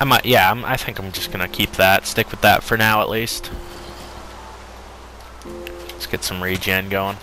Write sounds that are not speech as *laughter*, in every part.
I might, yeah, I'm, I think I'm just gonna keep that, stick with that for now at least. Let's get some regen going.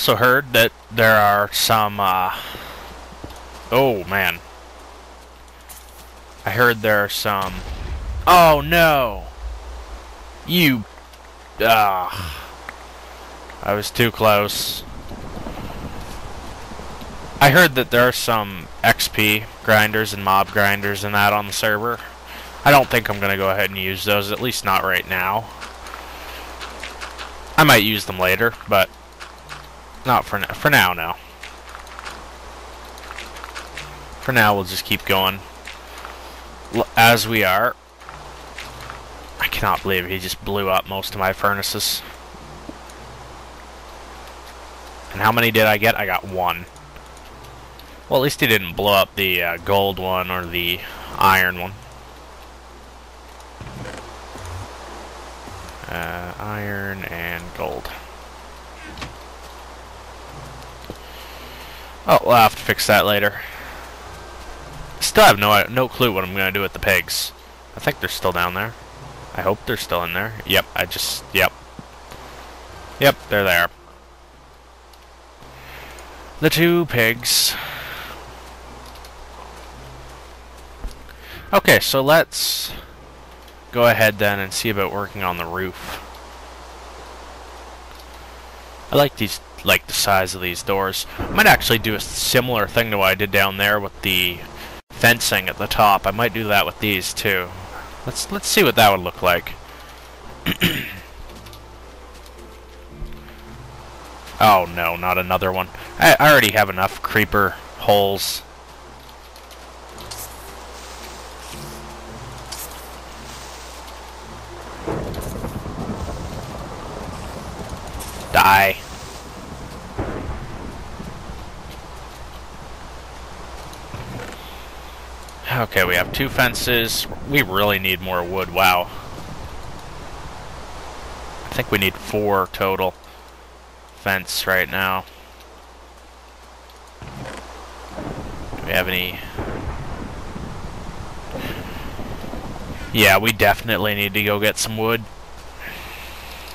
Also heard that there are some, uh... Oh, man. I heard there are some... Oh, no! You... Ah. I was too close. I heard that there are some XP grinders and mob grinders and that on the server. I don't think I'm going to go ahead and use those, at least not right now. I might use them later, but not for now. For now, no. For now, we'll just keep going as we are. I cannot believe he just blew up most of my furnaces. And how many did I get? I got one. Well, at least he didn't blow up the uh, gold one or the iron one. Uh, iron and gold. Oh, we'll have to fix that later. Still have no uh, no clue what I'm gonna do with the pigs. I think they're still down there. I hope they're still in there. Yep, I just yep. Yep, they're there. The two pigs. Okay, so let's go ahead then and see about working on the roof. I like these like the size of these doors. I might actually do a similar thing to what I did down there with the fencing at the top. I might do that with these too. Let's let's see what that would look like. *clears throat* oh no, not another one. I, I already have enough creeper holes. Die. Okay, we have two fences. We really need more wood. Wow. I think we need four total fence right now. Do we have any... Yeah, we definitely need to go get some wood.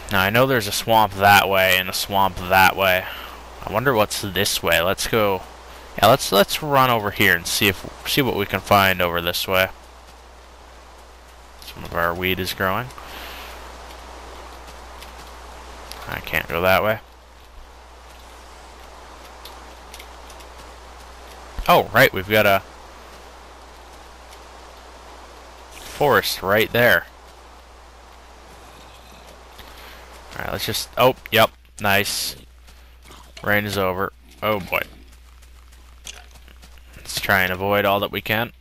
Now, I know there's a swamp that way and a swamp that way. I wonder what's this way. Let's go... Yeah, let's let's run over here and see if see what we can find over this way. Some of our weed is growing. I can't go that way. Oh, right, we've got a forest right there. Alright, let's just... Oh, yep, nice. Rain is over. Oh, boy. Try and avoid all that we can.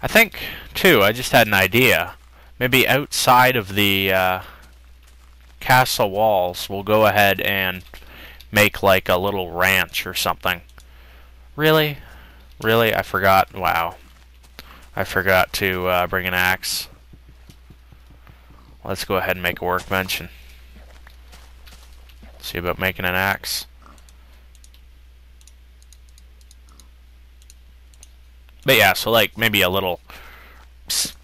I think, too, I just had an idea. Maybe outside of the uh, castle walls, we'll go ahead and make like a little ranch or something. Really? Really? I forgot. Wow. I forgot to uh, bring an axe. Let's go ahead and make a workbench and See about making an axe. But yeah, so like maybe a little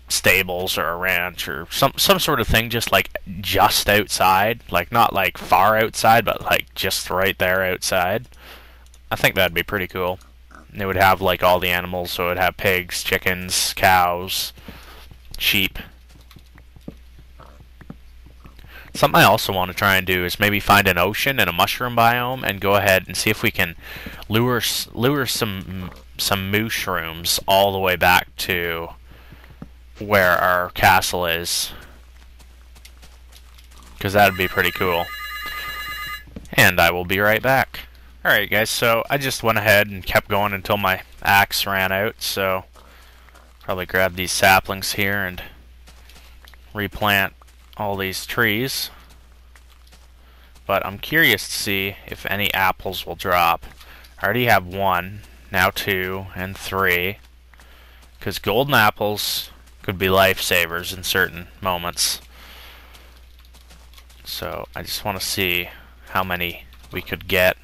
stables or a ranch or some some sort of thing just like just outside, like not like far outside, but like just right there outside. I think that'd be pretty cool. It would have like all the animals, so it would have pigs, chickens, cows, sheep, Something I also want to try and do is maybe find an ocean and a mushroom biome and go ahead and see if we can lure lure some some mushrooms all the way back to where our castle is. Because that would be pretty cool. And I will be right back. Alright guys, so I just went ahead and kept going until my axe ran out, so probably grab these saplings here and replant all these trees. but I'm curious to see if any apples will drop. I already have one, now two, and three. Because golden apples could be lifesavers in certain moments. So I just want to see how many we could get.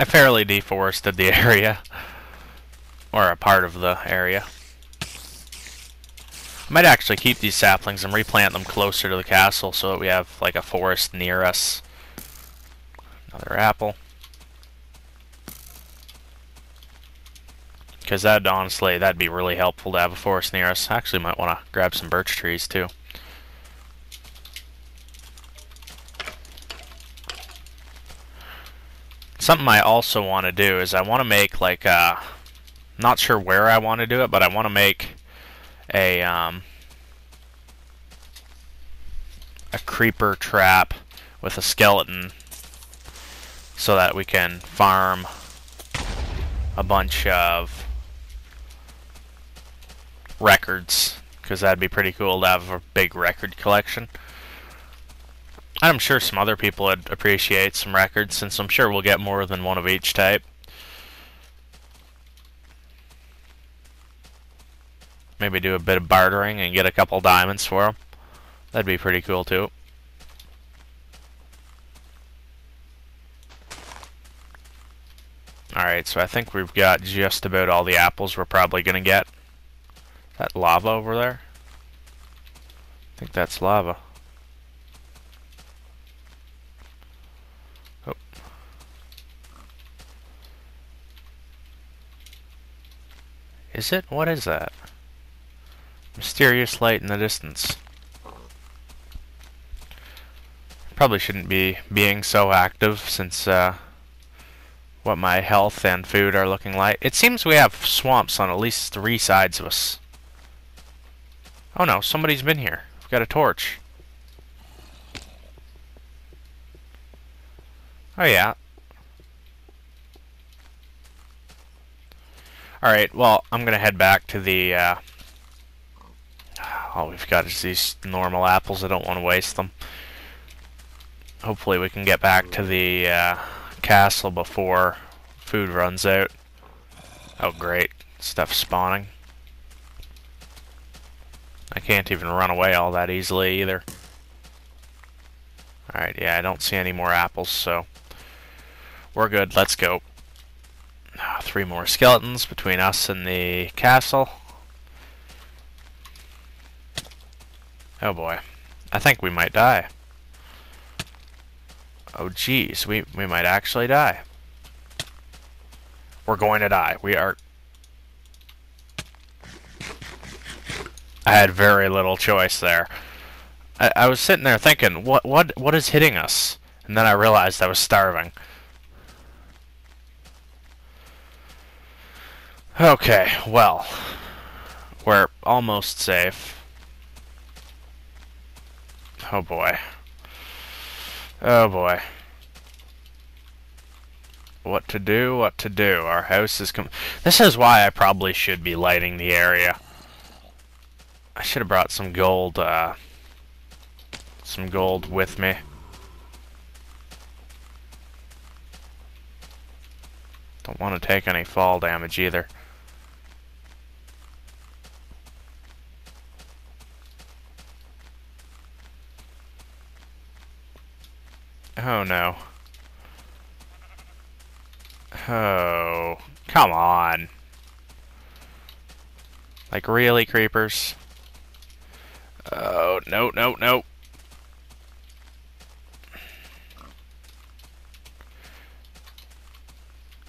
I fairly deforested the *laughs* area, or a part of the area. I might actually keep these saplings and replant them closer to the castle so that we have like a forest near us. Another apple. Because that honestly, that'd be really helpful to have a forest near us. Actually, might want to grab some birch trees too. Something I also want to do is I want to make like a, uh, not sure where I want to do it, but I want to make a um, a creeper trap with a skeleton so that we can farm a bunch of records because that'd be pretty cool to have a big record collection. I'm sure some other people would appreciate some records since I'm sure we'll get more than one of each type. Maybe do a bit of bartering and get a couple diamonds for them. That'd be pretty cool too. Alright, so I think we've got just about all the apples we're probably going to get. That lava over there? I think that's lava. Oh. Is it? What is that? Mysterious light in the distance. Probably shouldn't be being so active since uh, what my health and food are looking like. It seems we have swamps on at least three sides of us. Oh no, somebody's been here. We've got a torch. Oh yeah. Alright, well, I'm gonna head back to the, uh, all we've got is these normal apples. I don't want to waste them. Hopefully we can get back to the uh, castle before food runs out. Oh great, stuff spawning. I can't even run away all that easily either. Alright, yeah, I don't see any more apples, so we're good. Let's go. Three more skeletons between us and the castle. Oh boy. I think we might die. Oh geez, we, we might actually die. We're going to die. We are... I had very little choice there. I, I was sitting there thinking, what, what, what is hitting us? And then I realized I was starving. Okay, well, we're almost safe. Oh boy. Oh boy. What to do, what to do. Our house is com- This is why I probably should be lighting the area. I should have brought some gold, uh... Some gold with me. Don't want to take any fall damage either. Oh no. Oh, come on. Like really, creepers? Oh, no, no, no.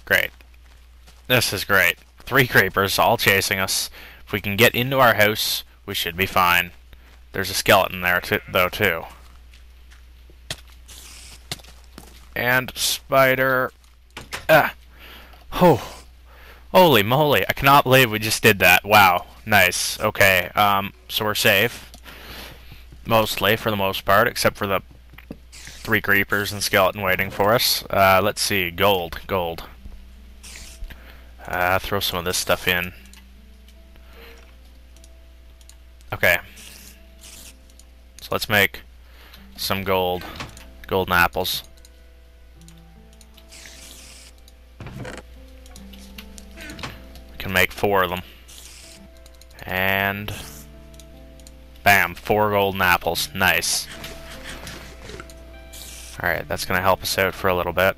Great. This is great. Three creepers all chasing us. If we can get into our house, we should be fine. There's a skeleton there, though, too. And spider. Ah. Oh. Holy moly, I cannot believe we just did that. Wow. Nice. Okay, um, so we're safe. Mostly, for the most part, except for the three creepers and skeleton waiting for us. Uh, let's see. Gold. Gold. Uh, throw some of this stuff in. Okay. So let's make some gold, golden apples. We can make four of them. And... Bam, four golden apples. Nice. Alright, that's going to help us out for a little bit.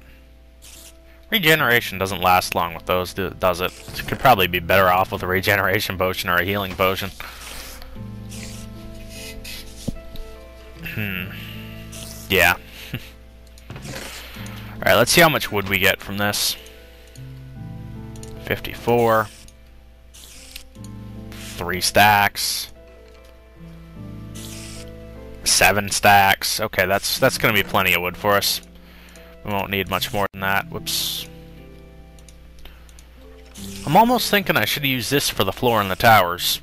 Regeneration doesn't last long with those, does it? Could probably be better off with a regeneration *laughs* potion or a healing potion. Hmm. Yeah. *laughs* Alright, let's see how much wood we get from this. 54. Three stacks. Seven stacks. Okay, that's that's gonna be plenty of wood for us. We won't need much more than that. Whoops. I'm almost thinking I should use this for the floor in the towers.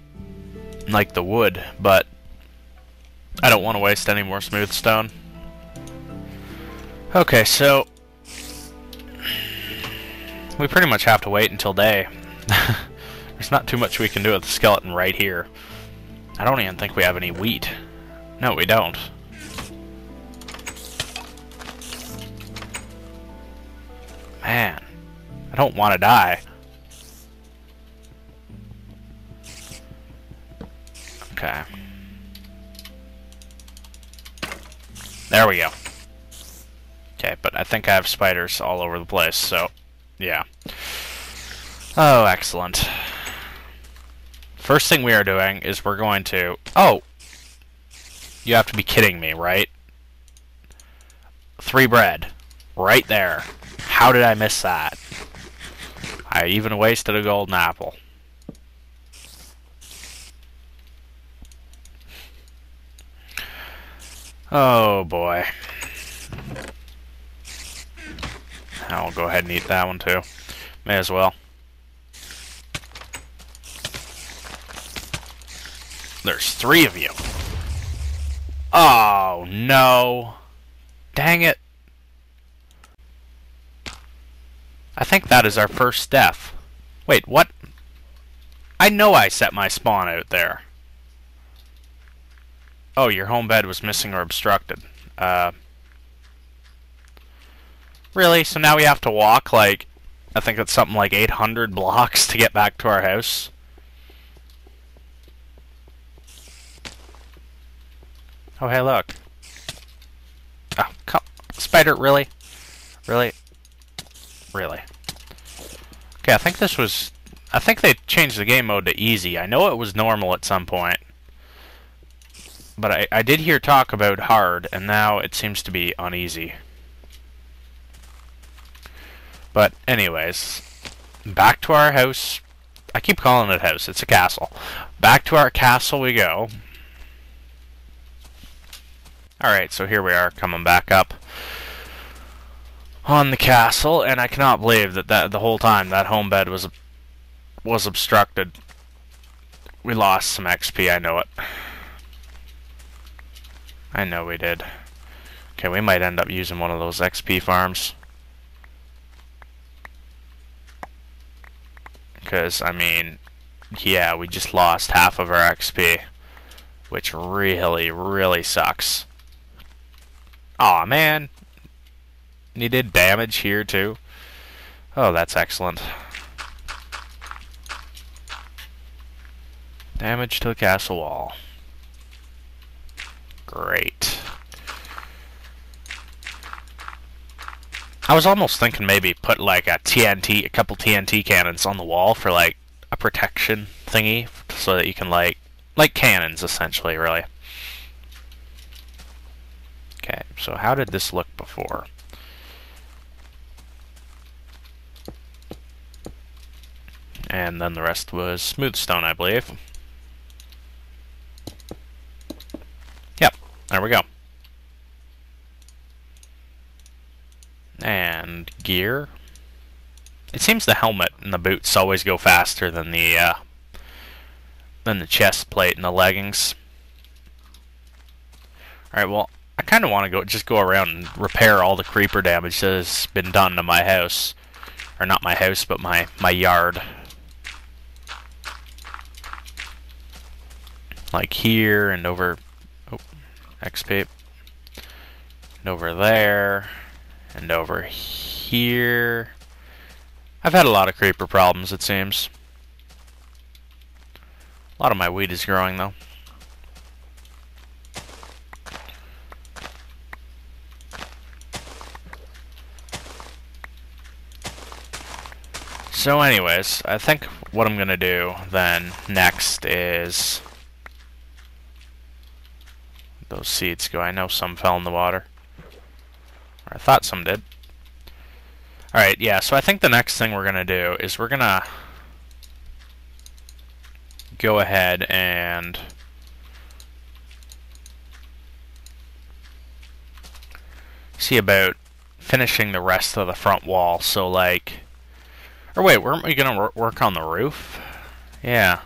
Like the wood, but I don't want to waste any more smooth stone. Okay, so we pretty much have to wait until day. *laughs* There's not too much we can do with the skeleton right here. I don't even think we have any wheat. No, we don't. Man, I don't want to die. Okay. There we go. Okay, but I think I have spiders all over the place, so, yeah. Oh, excellent. First thing we are doing is we're going to... Oh! You have to be kidding me, right? Three bread. Right there. How did I miss that? I even wasted a golden apple. Oh boy. I'll go ahead and eat that one too. May as well. There's three of you. Oh, no. Dang it. I think that is our first death. Wait, what? I know I set my spawn out there. Oh, your home bed was missing or obstructed. Uh, really? So now we have to walk, like, I think it's something like 800 *laughs* blocks to get back to our house? Oh, hey, look. Oh, come. Spider, really? Really? Really? Okay, I think this was... I think they changed the game mode to easy. I know it was normal at some point. But I, I did hear talk about hard, and now it seems to be uneasy. But anyways, back to our house. I keep calling it house. It's a castle. Back to our castle we go. Alright, so here we are coming back up on the castle, and I cannot believe that, that the whole time that home bed was was obstructed. We lost some XP, I know it. I know we did. Okay, we might end up using one of those XP farms. Because, I mean, yeah, we just lost half of our XP. Which really, really sucks. Aw, man. And he did damage here, too. Oh, that's excellent. Damage to the castle wall. Great. I was almost thinking maybe put like a TNT, a couple TNT cannons on the wall for like a protection thingy, so that you can like, like cannons essentially, really. Okay, so how did this look before? And then the rest was smooth stone, I believe. Yep, there we go. And gear. It seems the helmet and the boots always go faster than the uh, than the chest plate and the leggings. Alright, well, I kind of want to go just go around and repair all the creeper damage that has been done to my house. Or not my house, but my, my yard. Like here and over... Oh, XP. And over there. And over here. I've had a lot of creeper problems, it seems. A lot of my wheat is growing, though. So anyways, I think what I'm gonna do then next is those seeds go. I know some fell in the water. I thought some did. Alright, yeah, so I think the next thing we're gonna do is we're gonna go ahead and see about finishing the rest of the front wall. So like or wait, weren't we going to work on the roof? Yeah.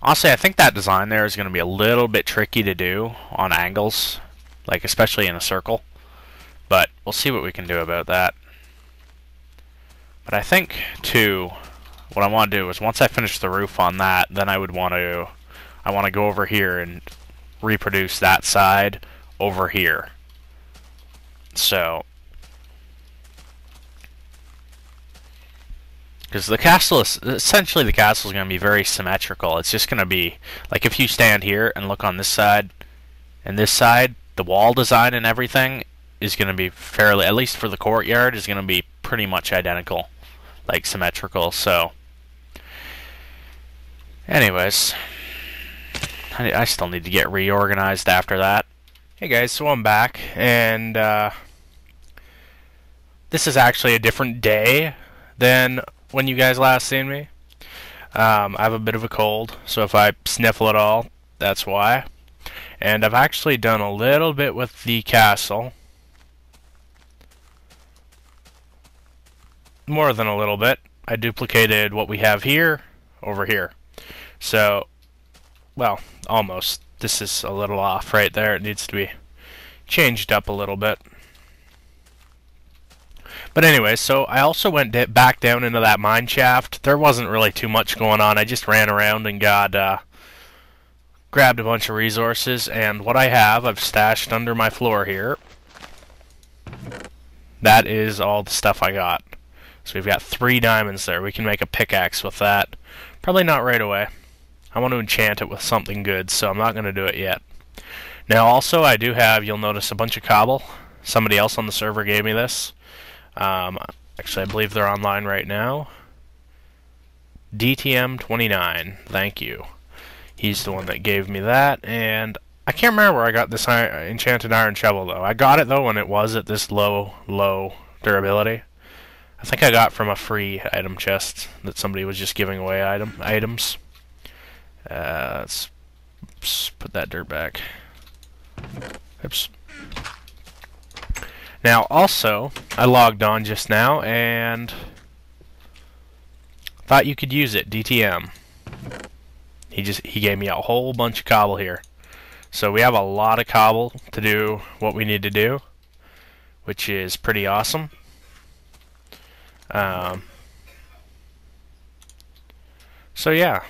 Honestly, I think that design there is going to be a little bit tricky to do on angles, like especially in a circle. But we'll see what we can do about that. But I think, too, what I want to do is once I finish the roof on that, then I would want to, I want to go over here and reproduce that side over here. So, Because the castle is essentially the castle is going to be very symmetrical. It's just going to be like if you stand here and look on this side and this side, the wall design and everything is going to be fairly, at least for the courtyard, is going to be pretty much identical, like symmetrical. So, anyways, I, I still need to get reorganized after that. Hey guys, so I'm back, and uh, this is actually a different day than when you guys last seen me. Um, I have a bit of a cold, so if I sniffle at all, that's why. And I've actually done a little bit with the castle. More than a little bit. I duplicated what we have here over here. So, well, almost. This is a little off right there. It needs to be changed up a little bit. But anyway, so I also went back down into that mine shaft. There wasn't really too much going on. I just ran around and got uh, grabbed a bunch of resources. And what I have, I've stashed under my floor here. That is all the stuff I got. So we've got three diamonds there. We can make a pickaxe with that. Probably not right away. I want to enchant it with something good, so I'm not going to do it yet. Now also, I do have, you'll notice, a bunch of cobble. Somebody else on the server gave me this. Um, actually, I believe they're online right now. DTM29, thank you. He's the one that gave me that, and I can't remember where I got this iron, enchanted iron shovel, though. I got it, though, when it was at this low, low durability. I think I got from a free item chest that somebody was just giving away item items. Uh, let's, let's put that dirt back. Oops. Now, also, I logged on just now and thought you could use it, DTM. He just he gave me a whole bunch of cobble here. So we have a lot of cobble to do what we need to do, which is pretty awesome. Um, so yeah,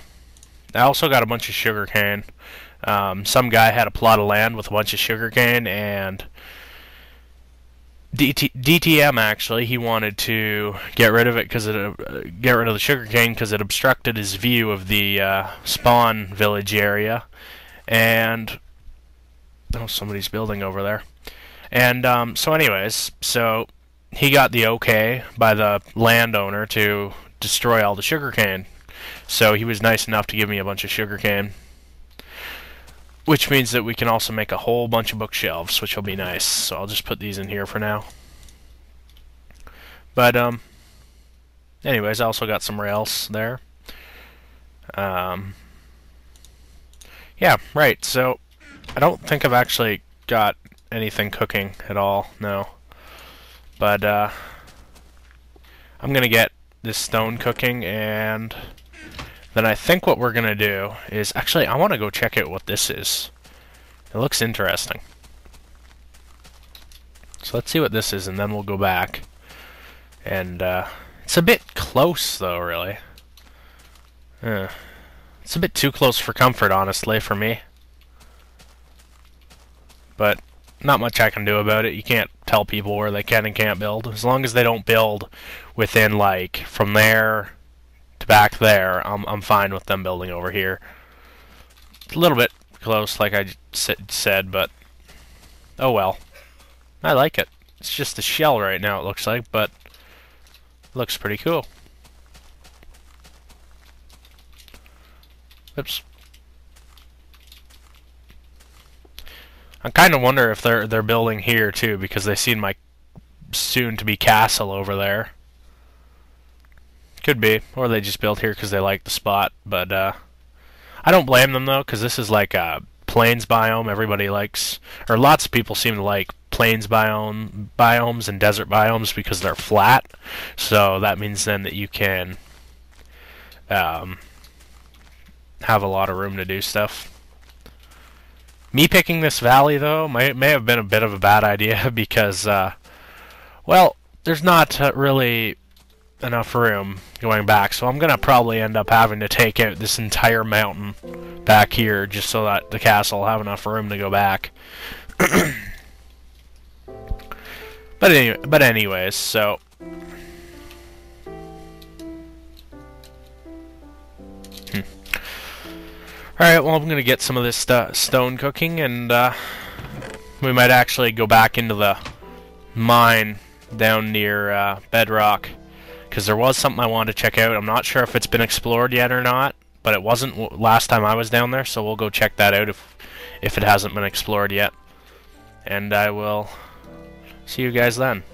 I also got a bunch of sugarcane. Um, some guy had a plot of land with a bunch of sugarcane, and DT, DTM actually he wanted to get rid of it because it uh, get rid of the sugarcane because it obstructed his view of the uh, spawn village area, and oh somebody's building over there, and um, so anyways so he got the okay by the landowner to destroy all the sugarcane, so he was nice enough to give me a bunch of sugarcane. Which means that we can also make a whole bunch of bookshelves, which will be nice. So I'll just put these in here for now. But, um, anyways, I also got some rails there. Um, yeah, right, so I don't think I've actually got anything cooking at all, no. But, uh, I'm gonna get this stone cooking and then I think what we're going to do is... Actually, I want to go check out what this is. It looks interesting. So let's see what this is, and then we'll go back. And, uh, It's a bit close, though, really. Uh, it's a bit too close for comfort, honestly, for me. but not much I can do about it. You can't tell people where they can and can't build. As long as they don't build within, like, from there to back there, I'm, I'm fine with them building over here. It's a little bit close, like I said, but oh well. I like it. It's just a shell right now, it looks like, but looks pretty cool. Oops. I kind of wonder if they're they're building here too because they seen my soon-to-be castle over there. Could be, or they just built here because they like the spot. But uh, I don't blame them though, because this is like a plains biome. Everybody likes, or lots of people seem to like plains biome biomes and desert biomes because they're flat. So that means then that you can um, have a lot of room to do stuff. Me picking this valley, though, may, may have been a bit of a bad idea *laughs* because, uh, well, there's not uh, really enough room going back, so I'm going to probably end up having to take out this entire mountain back here just so that the castle will have enough room to go back. *clears throat* but, anyway, but anyways, so Alright, well I'm to get some of this st stone cooking and uh, we might actually go back into the mine down near uh, Bedrock because there was something I wanted to check out. I'm not sure if it's been explored yet or not, but it wasn't last time I was down there, so we'll go check that out if, if it hasn't been explored yet. And I will see you guys then.